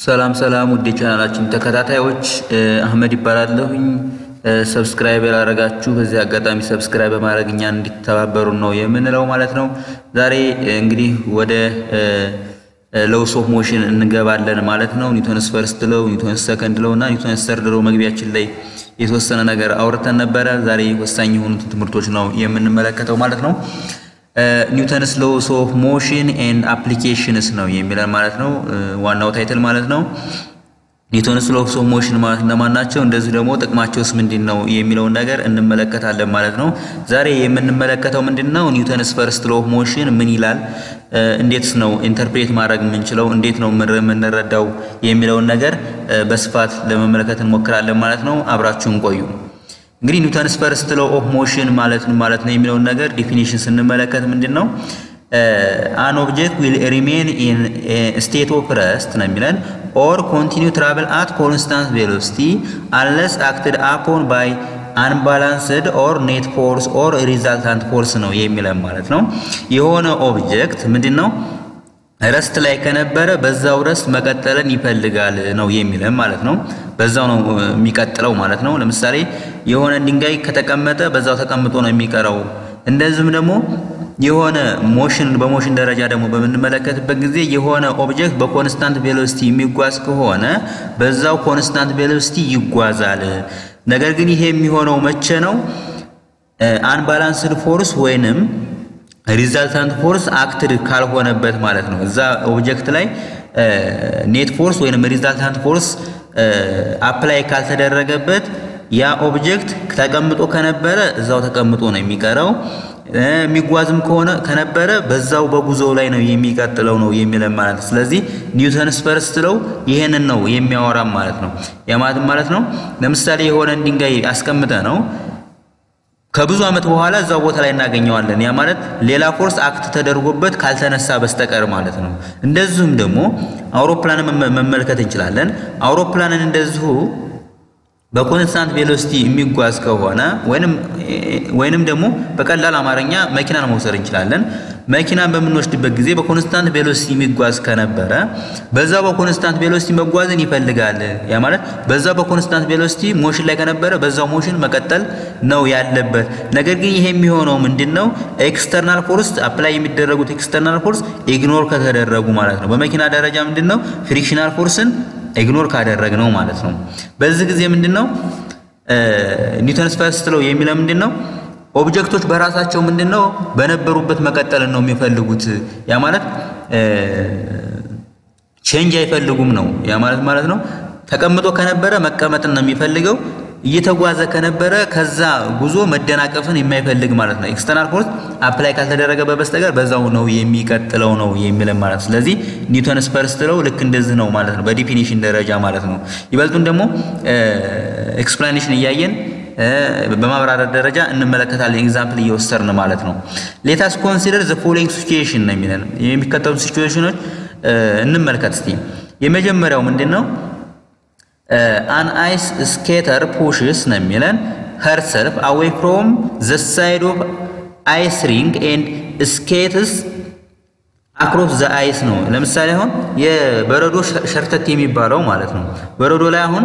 ሰላም ሰላም ውድ ቻናላችን ተከታታዮች አህመድ ይባላለሁኝ። subscribe ያላረጋችሁ በዚህ አጋጣሚ subscribe በማድረግ እኛን እንዲተባበሩ ነው የምንለው ማለት ነው። ዛሬ እንግዲህ ወደ laws of motion እንገባለን ማለት ነው። Newton's first law፣ Newton's second law እና Newton's third law መግቢያችን ላይ የተወሰነ ነገር አውርተን ነበረ። ዛሬ ወሳኝ የሆኑትን ትምህርቶች ነው የምንመለከተው ማለት ነው። Newton's laws of motion and applications ነው የሚለን ማለት ነው። ዋናው title ማለት ነው። Newton's laws of motion ማለት እነማን ናቸው? እንደዚህ ደግሞ ጥቅማቸውስ ምንድን ነው የሚለውን ነገር እንመለከታለን ማለት ነው። ዛሬ የምንመለከተው ምንድን ነው? Newton's first law of motion ምን ይላል? እንዴትስ ነው interpret ማድረግ የምንችለው? እንዴት ነው የምንረዳው የሚለውን ነገር በስፋት ለመመለከት እንሞክራለን ማለት ነው። አብራችሁን ቆዩ። እንግዲህ Newton's first law of motion ማለት ማለት ነው የሚለውን ነገር definition ስንመለከት ምንድን ነው an object will remain in state of rest ነው የሚለን። or continue travel at constant velocity unless acted upon by unbalanced or net force or resultant force ነው የሚለን ማለት ነው። የሆነ object ምንድን ነው rest ላይ ከነበረ በዛው rest መቀጠልን ይፈልጋል ነው የሚለን ማለት ነው። በዛው ነው የሚቀጥለው ማለት ነው። ለምሳሌ የሆነ ድንጋይ ከተቀመጠ በዛው ተቀምጦ ነው የሚቀረው። እንደዚህም ደግሞ የሆነ motion በ motion ደረጃ ደግሞ በምንመለከትበት ጊዜ የሆነ object በ constant velocity የሚጓዝ ከሆነ በዛው constant velocity ይጓዛል። ነገር ግን ይሄ የሚሆነው መቼ ነው? unbalanced force ወይንም resultant force acted ካልሆነበት ማለት ነው። እዛ object ላይ net force ወይንም resultant force apply ካልተደረገበት ያ object ተቀምጦ ከነበረ እዛው ተቀምጦ ነው የሚቀረው። የሚጓዝም ከሆነ ከነበረ በዛው በጉዞው ላይ ነው የሚቀጥለው ነው የሚለን ማለት ነው። ስለዚህ Newton's first law ይሄንን ነው የሚያወራም ማለት ነው። የማለትም ማለት ነው ለምሳሌ የሆነን ድንጋይ አስቀምጠ ነው ከብዙ ዓመት በኋላ እዛው ቦታ ላይ እናገኘዋለን። ያ ማለት ሌላ force act ተደርጎበት ካልተነሳ በስተቀር ማለት ነው። እንደዚሁም ደግሞ አውሮፕላንን መመልከት እንችላለን። አውሮፕላንን እንደዚሁ በ constant velocity የሚጓዝ ከሆነ ወይንም ደግሞ በቀላል አማርኛ መኪናን መውሰድ እንችላለን። መኪናን በምንወስድበት ጊዜ በ constant velocity የሚጓዝ ከነበረ በዛው በ constant velocity መጓዝን ይፈልጋል። ያ ማለት በዛው በ constant velocity motion ላይ ከነበረ በዛው motion መቀጠል ነው ያለበት። ነገር ግን ይሄ የሚሆነው ምንድን ነው? external force apply የሚደረጉት external force ignore ከተደረጉ ማለት ነው። በመኪና ደረጃ ምንድን ነው frictional force ን ignore ካደረግ ነው ማለት ነው። በዚህ ጊዜ ምንድን ነው Newton's first law የሚለው ምንድን object ኦች በራሳቸው ምንድን ነው በነበሩበት መቀጠልን ነው የሚፈልጉት። ያ ማለት change አይፈልጉም ነው። ያ ማለት ማለት ነው ተቀምጦ ከነበረ መቀመጥን ነው የሚፈልገው። እየተጓዘ ከነበረ ከዛ ጉዞ መደናቀፍን የማይፈልግ ማለት ነው። external force apply ካልተደረገበት በስተቀር በዛው ነው የሚቀጥለው ነው የሚለን ማለት ነው። ስለዚህ Newton's first law ልክ እንደዚህ ነው ማለት ነው፣ በ definition ደረጃ ማለት ነው። ይበልጡን ደግሞ explanation እያየን በማብራራት ደረጃ እንመለከታለን። example እየወሰድን ማለት ነው። let us consider the following situation ነው የሚለን የሚከተሉ ሲቹዌሽኖች እንመልከት እስቲ። የመጀመሪያው ምንድን ነው? an ice skater pushes ነው የሚለን herself away from the side of ice rink and skates across the ice ነው። ለምሳሌ አሁን የበረዶ ሸርተቴ የሚባለው ማለት ነው። በረዶ ላይ አሁን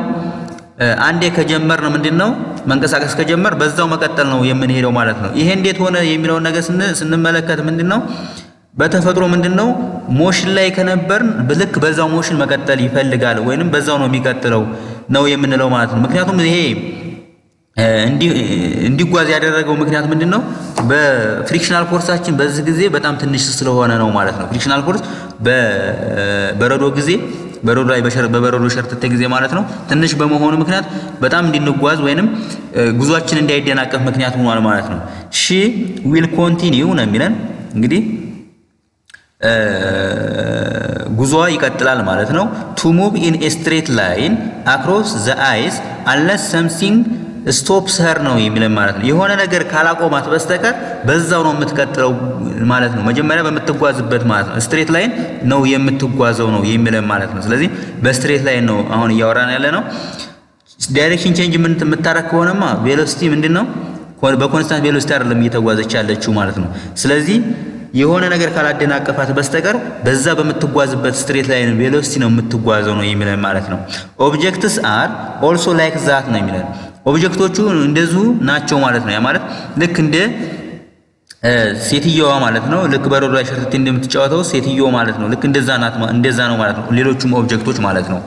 አንዴ ከጀመር ነው ምንድን ነው መንቀሳቀስ ከጀመር በዛው መቀጠል ነው የምንሄደው ማለት ነው። ይሄ እንዴት ሆነ የሚለውን ነገር ስንመለከት ምንድን ነው በተፈጥሮ ምንድን ነው motion ላይ ከነበርን ልክ በዛው motion መቀጠል ይፈልጋል ወይንም በዛው ነው የሚቀጥለው ነው የምንለው ማለት ነው። ምክንያቱም ይሄ እንዲጓዝ ያደረገው ምክንያት ምንድን ነው? በ frictional force ኣችን በዚህ ጊዜ በጣም ትንሽ ስለሆነ ነው ማለት ነው። frictional force በበረዶ ጊዜ በረዶ ላይ በበረዶ ሸርተቴ ጊዜ ማለት ነው ትንሽ በመሆኑ ምክንያት በጣም እንድንጓዝ ወይንም ጉዟችን እንዳይደናቀፍ ምክንያት ሆኗል ማለት ነው። she will continue ነው የሚለን እንግዲህ ጉዞዋ ይቀጥላል ማለት ነው። to move in straight line across the ice unless something stops her ነው የሚለን ማለት ነው። የሆነ ነገር ካላቆማት በስተቀር በዛው ነው የምትቀጥለው ማለት ነው። መጀመሪያ በምትጓዝበት ማለት ነው። straight line ነው የምትጓዘው ነው የሚለን ማለት ነው። ስለዚህ በ straight line ነው አሁን እያወራን ያለ ነው። direction change ምን የምታረግ ከሆነማ velocity ምንድን ነው በ constant velocity አይደለም እየተጓዘች ያለችው ማለት ነው። ስለዚህ የሆነ ነገር ካላደናቀፋት በስተቀር በዛ በምትጓዝበት straight line velocity ነው የምትጓዘው ነው የሚለን ማለት ነው። objects are also like that ነው የሚለን object ኦቹ እንደዚሁ ናቸው ማለት ነው። ያ ማለት ልክ እንደ ሴትየዋ ማለት ነው። ልክ በረዶ ላይ ሸርተቴ እንደምትጫወተው ሴትየዋ ማለት ነው። ልክ እንደዛ ናት፣ እንደዛ ነው ማለት ነው። ሌሎቹም object ኦች ማለት ነው።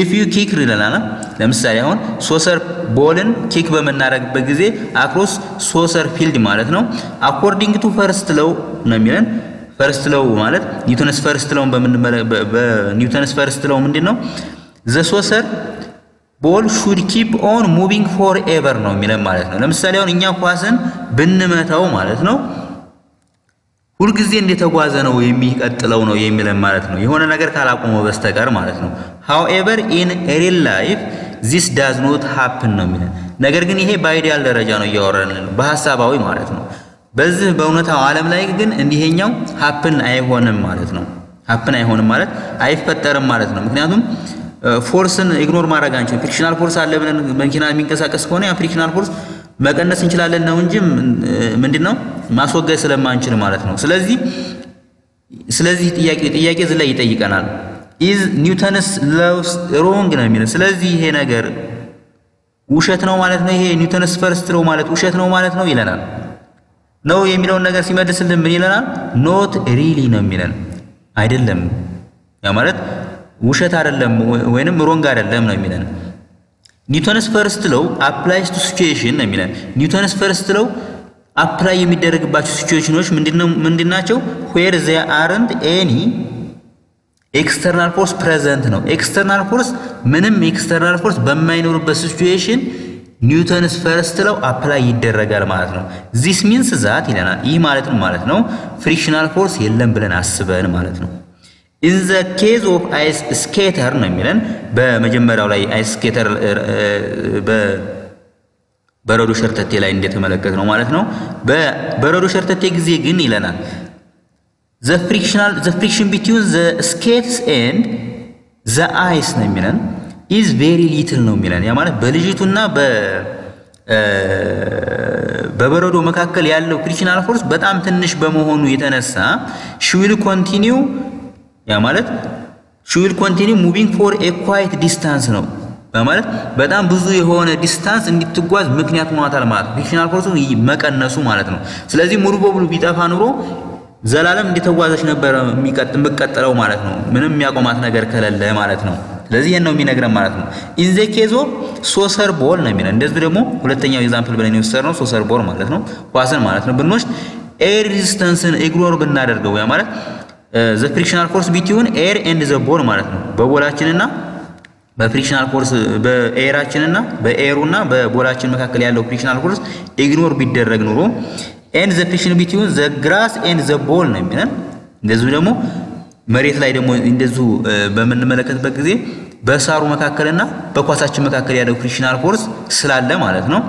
if you kick ይለናል። ለምሳሌ አሁን soccer ball ን kick በምናደርግበት ጊዜ across soccer field ማለት ነው። according to first law ነው የሚለን first law ማለት Newton's first law በ Newton's first law ምንድን ነው the soccer ball should keep on moving forever ነው የሚለን ማለት ነው። ለምሳሌ አሁን እኛ ኳስን ብንመታው ማለት ነው ሁልጊዜ እንደተጓዘ ነው የሚቀጥለው ነው የሚለን ማለት ነው። የሆነ ነገር ካላቆመው በስተቀር ማለት ነው። however in real life this does not happen ነው የሚለን ነገር ግን ይሄ በ ideal ደረጃ ነው እያወራን በሀሳባዊ ማለት ነው። በዚህ በእውነታው ዓለም ላይ ግን እንዲሄኛው happen አይሆንም ማለት ነው። happen አይሆንም ማለት አይፈጠርም ማለት ነው። ምክንያቱም force ን ignore ማድረግ አንችልም። frictional force አለ ብለን መኪና የሚንቀሳቀስ ከሆነ ያ frictional force መቀነስ እንችላለን ነው እንጂ ምንድን ነው ማስወገድ ስለማንችል ማለት ነው። ስለዚህ ስለዚህ ጥያቄ ጥያቄ እዚህ ላይ ይጠይቀናል። is Newton's laws wrong ነው የሚለው። ስለዚህ ይሄ ነገር ውሸት ነው ማለት ነው። ይሄ Newton's first law ማለት ውሸት ነው ማለት ነው ይለናል። ነው የሚለውን ነገር ሲመልስልን ምን ይለናል? not really ነው የሚለን አይደለም። ያ ማለት ውሸት አይደለም ወይንም wrong አይደለም ነው የሚለን። Newton's first law applies to situation ነው የሚለን። Newton's first law apply የሚደረግባቸው ሲቹዌሽኖች ምንድናቸው? where there aren't any external force present ነው። external force ምንም external force በማይኖርበት situation Newton's first law apply ይደረጋል ማለት ነው። this means that ይለናል። ይህ ማለት ነው ማለት ነው frictional force የለም ብለን አስበን ማለት ነው። in the case of ice skater ነው የሚለን። በመጀመሪያው ላይ ice skater በበረዶ ሸርተቴ ላይ እንደተመለከት ነው ማለት ነው። በበረዶ ሸርተቴ ጊዜ ግን ይለናል። the frictional friction between the skates and the ice ነው የሚለን። is very little ነው የሚለን። ያ ማለት በልጅቷና በበረዶ መካከል ያለው frictional force በጣም ትንሽ በመሆኑ የተነሳ she will continue ያ ማለት she will continue moving for a quite distance ነው በማለት በጣም ብዙ የሆነ distance እንድትጓዝ ምክንያት ሆኗታል ማለት frictional force ኡ መቀነሱ ማለት ነው። ስለዚህ ሙሉ በሙሉ ቢጠፋ ኖሮ ዘላለም እንደተጓዘች ነበረ የምትቀጥለው ማለት ነው። ምንም የሚያቆማት ነገር ከሌለ ማለት ነው። ስለዚህ ይሄን ነው የሚነግረን ማለት ነው። in the case of soccer ball ነው የሚለን። እንደዚህ ደግሞ ሁለተኛው example ብለን የወሰድነው soccer ball ማለት ነው፣ ኳስን ማለት ነው። ብንወስድ air resistance ን ignore ብናደርገው ያ ማለት the frictional force between air and the ball ማለት ነው። በቦላችንና በፍሪክሽናል ፎርስ በኤራችንና በኤሩና በቦላችን መካከል ያለው frictional force ignore ቢደረግ ኑሮ and the friction between the grass and the ball ነው የሚለን። እንደዚሁ ደግሞ መሬት ላይ ደግሞ እንደዚሁ በምንመለከትበት ጊዜ በሳሩ መካከልና በኳሳችን መካከል ያለው frictional force ስላለ ማለት ነው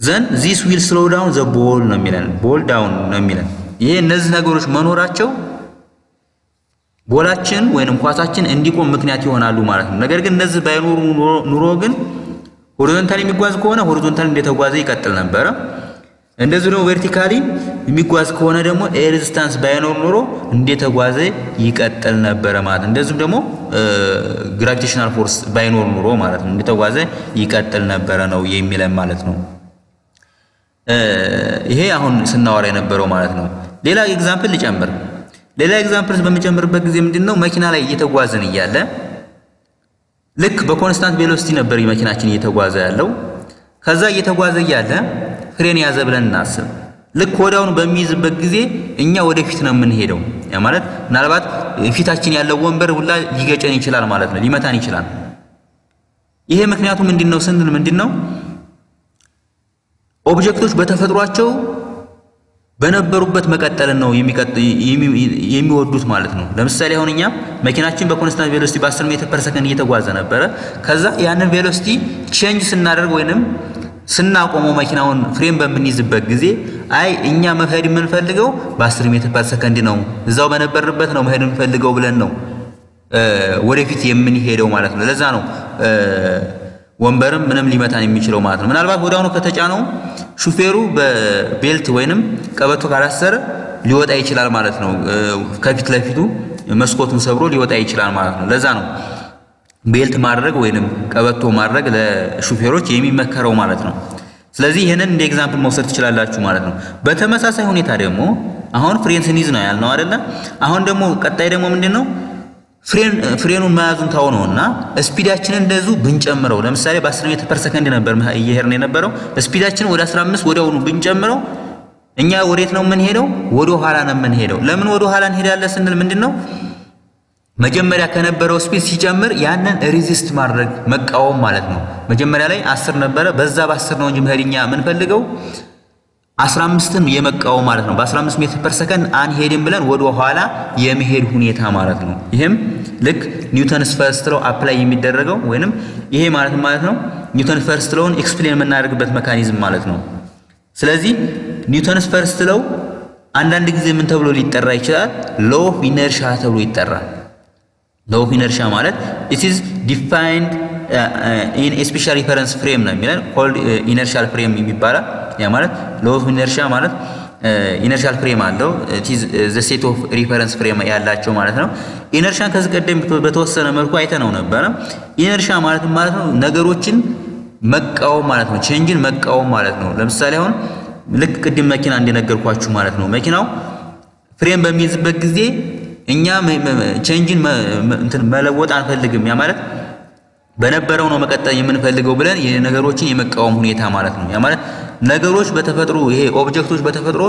then this will slow down the ball ነው የሚለን። ball down ነው የሚለን። ይሄ እነዚህ ነገሮች መኖራቸው ball አችን ወይንም ኳሳችን እንዲቆም ምክንያት ይሆናሉ ማለት ነው። ነገር ግን እነዚህ ባይኖሩ ኑሮ ግን horizontal የሚጓዝ ከሆነ horizontal እንደተጓዘ ይቀጥል ነበረ። እንደዚህ ደግሞ vertically የሚጓዝ ከሆነ ደግሞ resistance ባይኖር ኑሮ እንደተጓዘ ይቀጥል ነበረ ማለት ነው። እንደዚሁም ደግሞ gravitational force ባይኖር ኑሮ ማለት ነው እንደተጓዘ ይቀጥል ነበረ ነው የሚለን ማለት ነው። ይሄ አሁን ስናወራ የነበረው ማለት ነው። ሌላ example ልጨምር። ሌላ example በምጨምርበት ጊዜ ምንድን ነው መኪና ላይ እየተጓዝን እያለ ልክ በ constant velocity ነበር መኪናችን እየተጓዘ ያለው። ከዛ እየተጓዘ እያለ ፍሬን ያዘ ብለን እናስብ። ልክ ወዲያውኑ በሚይዝበት ጊዜ እኛ ወደፊት ነው የምንሄደው። ያ ማለት ምናልባት ፊታችን ያለው ወንበር ሁላ ሊገጨን ይችላል ማለት ነው፣ ሊመታን ይችላል። ይሄ ምክንያቱ ምንድን ነው ስንል ምንድን ነው object ኦች በተፈጥሯቸው በነበሩበት መቀጠልን ነው የሚወዱት ማለት ነው። ለምሳሌ አሁን እኛ መኪናችን በ constant velocity በ10 meter per second እየተጓዘ ነበረ። ከዛ ያንን velocity change ስናደርግ ወይንም ስናቆመው መኪናውን ፍሬን በምንይዝበት ጊዜ አይ እኛ መሄድ የምንፈልገው በ10 meter per second ነው፣ እዛው በነበርንበት ነው መሄድ የምንፈልገው ብለን ነው ወደፊት የምንሄደው ማለት ነው። ለዛ ነው ወንበርም ምንም ሊመታን የሚችለው ማለት ነው። ምናልባት ወዲያውኑ ከተጫነው ሹፌሩ በ belt ወይንም ቀበቶ ካላሰረ ሊወጣ ይችላል ማለት ነው። ከፊት ለፊቱ መስኮቱን ሰብሮ ሊወጣ ይችላል ማለት ነው። ለዛ ነው belt ማድረግ ወይንም ቀበቶ ማድረግ ለሹፌሮች የሚመከረው ማለት ነው። ስለዚህ ይህንን እንደ example መውሰድ ትችላላችሁ ማለት ነው። በተመሳሳይ ሁኔታ ደግሞ አሁን ፍሬን ስንይዝ ነው ያልነው አይደለ? አሁን ደግሞ ቀጣይ ደግሞ ምንድን ነው ፍሬኑን መያዙን ትተነውና speed አችንን እንደዚሁ ብንጨምረው ለምሳሌ በ10 meter per second ነበር እየሄድን የነበረው speed አችንን ወደ 15 ወዲያውኑ ብንጨምረው እኛ ወዴት ነው የምንሄደው? ወደ ኋላ ነው የምንሄደው። ለምን ወደ ኋላ እንሄዳለን ስንል ምንድን ነው መጀመሪያ ከነበረው speed ሲጨምር ያንን resist ማድረግ መቃወም ማለት ነው። መጀመሪያ ላይ 10 ነበረ፣ በዛ በ10 ነው እንጂ መሄድ እኛ የምንፈልገው 15ን የመቃወም ማለት ነው። በ15 meter per second አንሄድም ብለን ወደ ኋላ የመሄድ ሁኔታ ማለት ነው። ይህም ልክ Newton's first law apply የሚደረገው ወይንም ይሄ ማለት ማለት ነው Newton first law ን explain የምናደርግበት mechanism ማለት ነው። ስለዚህ Newton's first law አንዳንድ ጊዜ ምን ተብሎ ሊጠራ ይችላል? law of inertia ተብሎ ይጠራል። law of inertia ማለት it is defined in special reference frame ነው የሚለን called inertial frame የሚባላል። ያ ማለት law of inertia ማለት inertial frame አለው the set of reference frame ያላቸው ማለት ነው። inertia ን ከዚህ ቀደም በተወሰነ መልኩ አይተነው ነበረ። inertia ማለት ማለት ነው ነገሮችን መቃወም ማለት ነው። change ን መቃወም ማለት ነው። ለምሳሌ አሁን ልክ ቅድም መኪና እንደነገርኳችሁ ማለት ነው። መኪናው ፍሬን በሚይዝበት ጊዜ እኛ change ን መለወጥ አንፈልግም። ያ ማለት በነበረው ነው መቀጠል የምንፈልገው ብለን የነገሮችን የመቃወም ሁኔታ ማለት ነው። ያ ማለት ነገሮች በተፈጥሮ ይሄ object ኦች በተፈጥሮ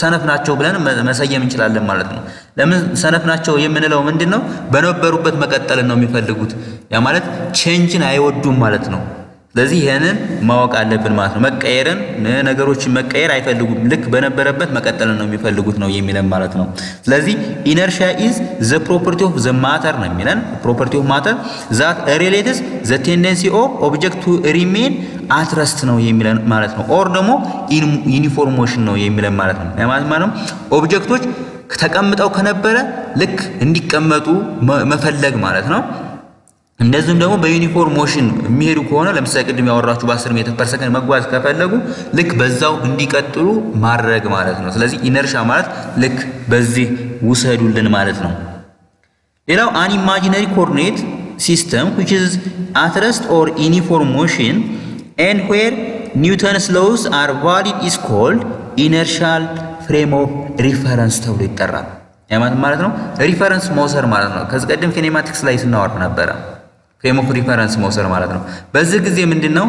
ሰነፍ ናቸው ብለን መሰየም እንችላለን ማለት ነው። ለምን ሰነፍ ናቸው የምንለው ምንድን ነው? በነበሩበት መቀጠልን ነው የሚፈልጉት። ያ ማለት change ን አይወዱም ማለት ነው። ስለዚህ ይህንን ማወቅ አለብን ማለት ነው። መቀየርን ነገሮችን መቀየር አይፈልጉም። ልክ በነበረበት መቀጠልን ነው የሚፈልጉት ነው የሚለን ማለት ነው። ስለዚህ inertia is the property of the matter ነው የሚለን property of matter that relates the tendency of object to remain at rest ነው የሚለን ማለት ነው። or ደግሞ uniform motion ነው የሚለን ማለት ነው። ማለት ማለት object ኦች ተቀምጠው ከነበረ ልክ እንዲቀመጡ መፈለግ ማለት ነው። እንደዚሁም ደግሞ በ uniform motion የሚሄዱ ከሆነ ለምሳሌ ቅድም ያወራናችሁ በ10 meter per second መጓዝ ከፈለጉ ልክ በዛው እንዲቀጥሉ ማድረግ ማለት ነው። ስለዚህ inertia ማለት ልክ በዚህ ውሰዱልን ማለት ነው። ሌላው an imaginary coordinate system which is at rest or uniform motion and where Newton's laws are valid is called inertial frame of ተብሎ ይጠራል። ያ ማለት ማለት ነው reference መውሰድ ማለት ነው። ከዚህ ቀደም kinematics ላይ ስናወራ ነበረ። frame of reference መውሰድ ማለት ነው። በዚህ ጊዜ ምንድን ነው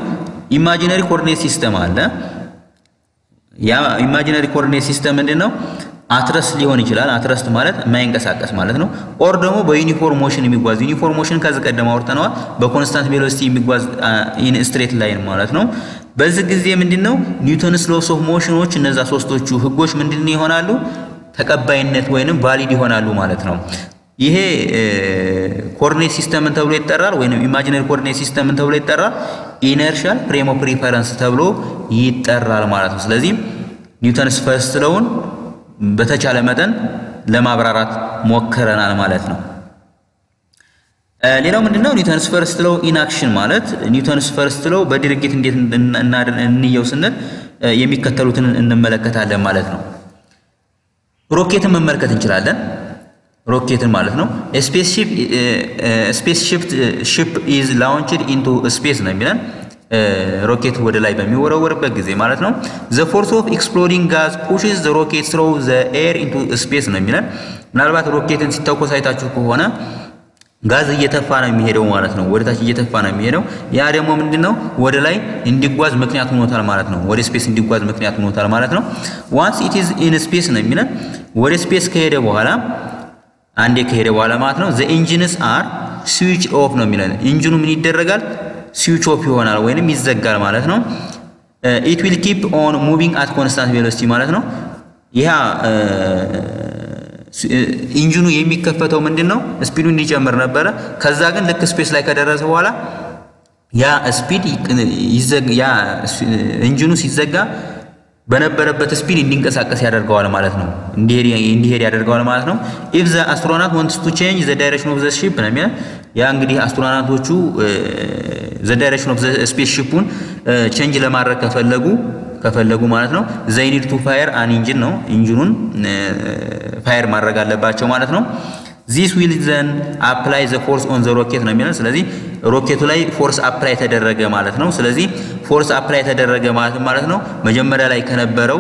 imaginary coordinate system አለ። ያ imaginary coordinate system ምንድን ነው? at rest ሊሆን ይችላል። at rest ማለት የማይንቀሳቀስ ማለት ነው። or ደግሞ በ uniform motion የሚጓዝ uniform motion ከዚህ ቀደም አውርተነዋል። በ constant velocity የሚጓዝ in straight line ማለት ነው። በዚህ ጊዜ ምንድን ነው Newton's laws of motion ኦች እነዛ ሶስቶቹ ህጎች ምንድን ይሆናሉ? ተቀባይነት ወይንም valid ይሆናሉ ማለት ነው። ይሄ coordinate system ምን ተብሎ ይጠራል? ወይም imaginary coordinate system ምን ተብሎ ይጠራል? inertial frame of reference ተብሎ ይጠራል ማለት ነው። ስለዚህ Newton's first law ን በተቻለ መጠን ለማብራራት ሞክረናል ማለት ነው። ሌላው ምንድነው Newton's first law in action ማለት Newton's first law በድርጊት እንዴት እንየው ስንል የሚከተሉትን እንመለከታለን ማለት ነው። ሮኬትን መመልከት እንችላለን። ሮኬትን ማለት ነው። space ship is launched into space ነው የሚለን ሮኬት ወደ ላይ በሚወረወርበት ጊዜ ማለት ነው። the force of exploding gas pushes the rocket through the air into space ነው የሚለን። ምናልባት ሮኬትን ሲተኮስ አይታችሁ ከሆነ ጋዝ እየተፋ ነው የሚሄደው ማለት ነው። ወደ ታች እየተፋ ነው የሚሄደው። ያ ደግሞ ምንድነው ወደ ላይ እንዲጓዝ ምክንያት ሆኖታል ማለት ነው። ወደ space እንዲጓዝ ምክንያት ሆኖታል ማለት ነው። once it is in space ነው የሚለን ወደ space ከሄደ በኋላ አንዴ ከሄደ በኋላ ማለት ነው the engines are switch off ነው የሚለን። ኢንጂኑ ምን ይደረጋል? switch off ይሆናል ወይንም ይዘጋል ማለት ነው። it will keep on moving at constant velocity ማለት ነው። ይህ ኢንጂኑ የሚከፈተው ምንድን ነው speed ኡ እንዲጨምር ነበረ። ከዛ ግን ልክ space ላይ ከደረሰ በኋላ ያ speed engine ኑ ሲዘጋ በነበረበት speed እንዲንቀሳቀስ ያደርገዋል ማለት ነው። እንዲሄድ ያደርገዋል ማለት ነው። if the astronaut wants to change the direction of the ship ነው የሚለው። ያ እንግዲህ astronaut ኦቹ the direction of the space ship ኡን change ለማድረግ ከፈለጉ ከፈለጉ ማለት ነው they need to fire an engine ነው engine ኑን fire ማድረግ አለባቸው ማለት ነው። this will then apply the force on the rocket ነው የሚለው። ስለዚህ ሮኬቱ ላይ force apply ተደረገ ማለት ነው። ስለዚህ force apply ተደረገ ማለት ማለት ነው መጀመሪያ ላይ ከነበረው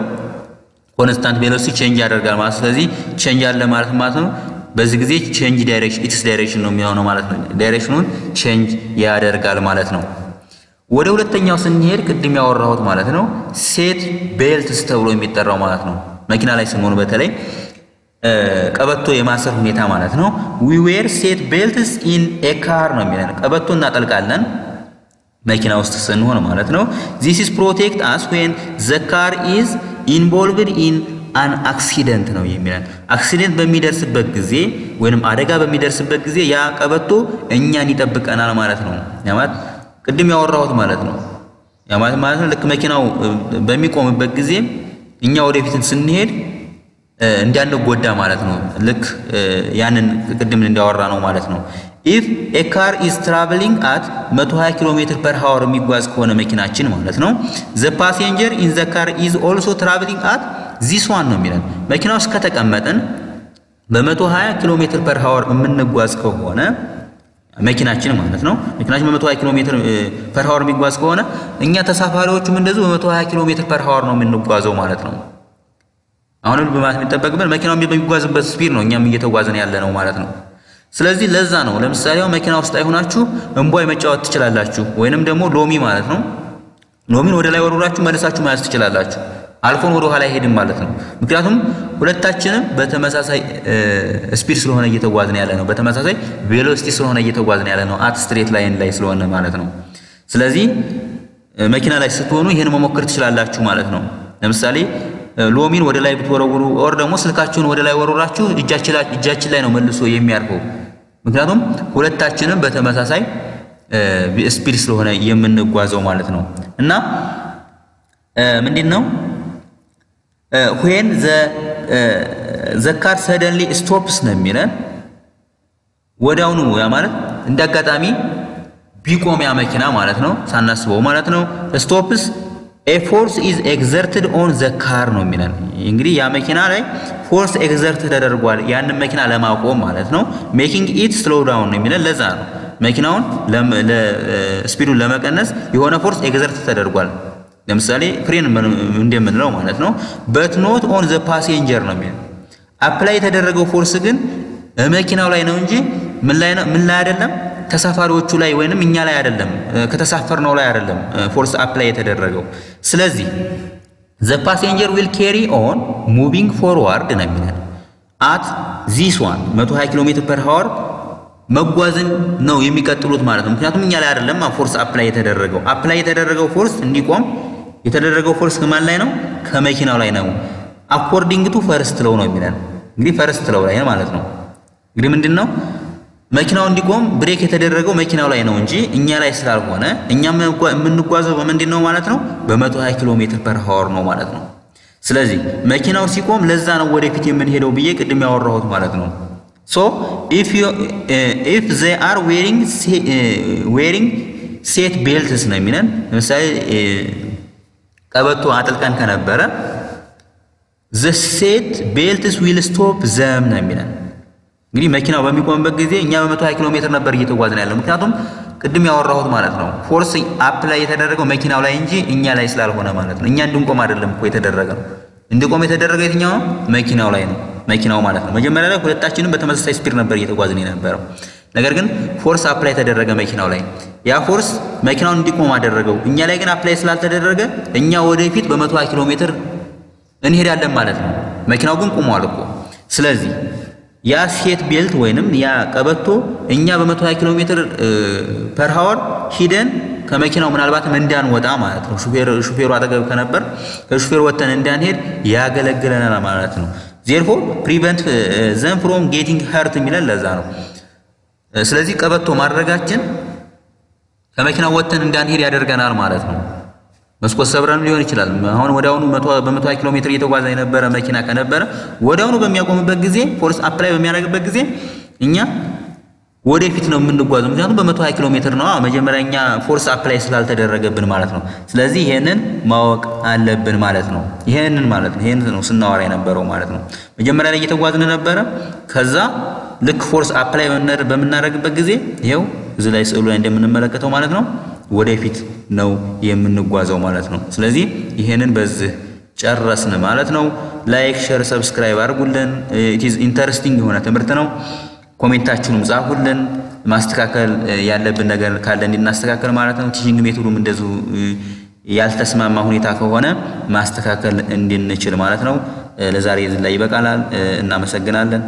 constant velocity change ያደርጋል ማለት ስለዚህ change አለ ማለት ማለት ነው። በዚህ ጊዜ change direction its direction ነው የሚሆነው ማለት ነው። direction ኑን change ያደርጋል ማለት ነው። ወደ ሁለተኛው ስንሄድ ቅድም ያወራሁት ማለት ነው seat belts ተብሎ የሚጠራው ማለት ነው። መኪና ላይ ስንሆን በተለይ ቀበቶ የማሰር ሁኔታ ማለት ነው። we wear seat belts in a car ነው የሚለን ቀበቶ እናጠልቃለን መኪና ውስጥ ስንሆን ማለት ነው። this is protect us when the car is involved in an accident ነው የሚለን። accident በሚደርስበት ጊዜ ወይንም አደጋ በሚደርስበት ጊዜ ያ ቀበቶ እኛን ይጠብቀናል ማለት ነው። ያ ማለት ቅድም ያወራሁት ማለት ነው። ያ ማለት ማለት ነው ልክ መኪናው በሚቆምበት ጊዜ እኛ ወደፊት ስንሄድ እንዳንጎዳ ማለት ነው። ልክ ያንን ቅድም እንዳወራ ነው ማለት ነው። if a car is traveling at 120 ኪሎ ሜትር per hour የሚጓዝ ከሆነ መኪናችን ማለት ነው the passenger in the car is also traveling at this one ነው የሚለን መኪና ውስጥ ከተቀመጥን በ120 ኪሎ ሜትር per hour የምንጓዝ ከሆነ መኪናችን ማለት ነው መኪናችን በ120 ኪሎ ሜትር per hour የሚጓዝ ከሆነ እኛ ተሳፋሪዎቹም እንደዚሁ በ120 ኪሎ ሜትር per hour ነው የምንጓዘው ማለት ነው። አሁንም በማለት የሚጠበቅብን መኪናው በሚጓዝበት speed ነው እኛም እየተጓዝን ያለ ነው ማለት ነው። ስለዚህ ለዛ ነው ለምሳሌ መኪና ውስጥ ሆናችሁ እንቧይ መጫወት ትችላላችሁ፣ ወይንም ደግሞ ሎሚ ማለት ነው ሎሚን ወደ ላይ ወርውራችሁ መልሳችሁ መያዝ ትችላላችሁ። አልፎን ወደ ኋላ አይሄድም ማለት ነው። ምክንያቱም ሁለታችንም በተመሳሳይ speed ስለሆነ እየተጓዝን ያለ ነው፣ በተመሳሳይ velocity ስለሆነ እየተጓዝን ያለ ነው፣ at straight line ላይ ስለሆነ ማለት ነው። ስለዚህ መኪና ላይ ስትሆኑ ይሄን መሞከር ትችላላችሁ ማለት ነው። ለምሳሌ ሎሚን ወደ ላይ ብትወረውሩ or ደግሞ ስልካችሁን ወደ ላይ ወረውራችሁ እጃችን ላይ ነው መልሶ የሚያርፈው። ምክንያቱም ሁለታችንም በተመሳሳይ speed ስለሆነ የምንጓዘው ማለት ነው። እና ምንድን ነው when the car suddenly stops ነው የሚለን። ወዲያውኑ ያ ማለት እንደ አጋጣሚ ቢቆም ያ መኪና ማለት ነው ሳናስበው ማለት ነው። stops force is exerted on the car ነው የሚለን። እንግዲህ ያ መኪና ላይ force exert ተደርጓል። ያንን መኪና ለማቆም ማለት ነው። making it slow down ነው የሚለን። ለዛ ነው መኪናውን speed ኡን ለመቀነስ የሆነ force exert ተደርጓል። ለምሳሌ ፍሬን እንደምንለው ማለት ነው። but not on the passenger ነው የሚለው apply የተደረገው force ግን መኪናው ላይ ነው እንጂ ምን ላይ ምን ላይ አይደለም፣ ተሳፋሪዎቹ ላይ ወይንም እኛ ላይ አይደለም፣ ከተሳፈርነው ላይ አይደለም force apply የተደረገው። ስለዚህ the passenger will carry on moving forward ነው የሚለው at this one 120 ኪሎ ሜትር per hour መጓዝን ነው የሚቀጥሉት ማለት ነው። ምክንያቱም እኛ ላይ አይደለም force apply የተደረገው apply የተደረገው force እንዲቆም የተደረገው force ከማን ላይ ነው? ከመኪናው ላይ ነው። according to first law ነው የሚለን እንግዲህ first law ላይ ማለት ነው። እንግዲህ ምንድን ነው መኪናው እንዲቆም brake የተደረገው መኪናው ላይ ነው እንጂ እኛ ላይ ስላልሆነ እኛ የምንጓዘው በምንድን ነው ማለት ነው? በ120 ኪሎ ሜትር per hour ነው ማለት ነው። ስለዚህ መኪናው ሲቆም ለዛ ነው ወደፊት የምንሄደው ብዬ ቅድም ያወራሁት ማለት ነው። so if they are wearing seat belts ነው የሚለን ለምሳሌ ቀበቶ አጥልቀን ከነበረ the seat belts will stop them ነው የሚለን። እንግዲህ መኪናው በሚቆምበት ጊዜ እኛ በመቶ ሀያ ኪሎ ሜትር ነበር እየተጓዝን ያለው። ምክንያቱም ቅድም ያወራሁት ማለት ነው force apply የተደረገው መኪናው ላይ እንጂ እኛ ላይ ስላልሆነ ማለት ነው። እኛ እንድንቆም አይደለም እኮ የተደረገ ነው። እንዲቆም የተደረገ የትኛው? መኪናው ላይ ነው። መኪናው ማለት ነው። መጀመሪያ ላይ ሁለታችንም በተመሳሳይ speed ነበር እየተጓዝን የነበረው። ነገር ግን force apply ተደረገ መኪናው ላይ። ያ force መኪናውን እንዲቆም አደረገው። እኛ ላይ ግን apply ስላልተደረገ እኛ ወደፊት በመቶ ኪሎ ሜትር እንሄዳለን ማለት ነው። መኪናው ግን ቆሟል እኮ። ስለዚህ ያ seat belt ወይንም ያ ቀበቶ እኛ በመቶ ኪሎ ሜትር per hour ሂደን ከመኪናው ምናልባትም እንዳንወጣ ማለት ነው። ሹፌር ሹፌሩ አጠገብ ከነበር ከሹፌሩ ወጥተን እንዳንሄድ ያገለግለናል ማለት ነው። therefore prevent them from getting hurt የሚለን ለዛ ነው። ስለዚህ ቀበቶ ማድረጋችን ከመኪናው ወጥተን እንዳንሄድ ያደርገናል ማለት ነው። መስኮት ሰብረን ሊሆን ይችላል። አሁን ወዲያውኑ በመቶ ኪሎ ሜትር እየተጓዘ የነበረ መኪና ከነበረ ወዲያውኑ በሚያቆምበት ጊዜ force apply በሚያደርግበት ጊዜ እኛ ወደፊት ነው የምንጓዘው። ምክንያቱም በመቶ ሀያ ኪሎ ሜትር ነው መጀመሪያ እኛ force apply ስላልተደረገብን ማለት ነው። ስለዚህ ይሄንን ማወቅ አለብን ማለት ነው። ይሄንን ማለት ነው። ይሄን ነው ስናወራ የነበረው ማለት ነው። መጀመሪያ ላይ እየተጓዝን ነበረ። ከዛ ልክ force apply በምናደርግበት ጊዜ ይኸው እዚህ ላይ ስዕሉ ላይ እንደምንመለከተው ማለት ነው ወደፊት ነው የምንጓዘው ማለት ነው። ስለዚህ ይሄንን በዚህ ጨረስን ማለት ነው። like፣ share፣ subscribe አድርጉልን። it's interesting የሆነ ትምህርት ነው። comment አችሁንም ጻፉልን። ማስተካከል ያለብን ነገር ካለ እንድናስተካከል ማለት ነው። teaching method ኡም እንደዚሁ ያልተስማማ ሁኔታ ከሆነ ማስተካከል እንድንችል ማለት ነው። ለዛሬ ላይ ይበቃላል። እናመሰግናለን።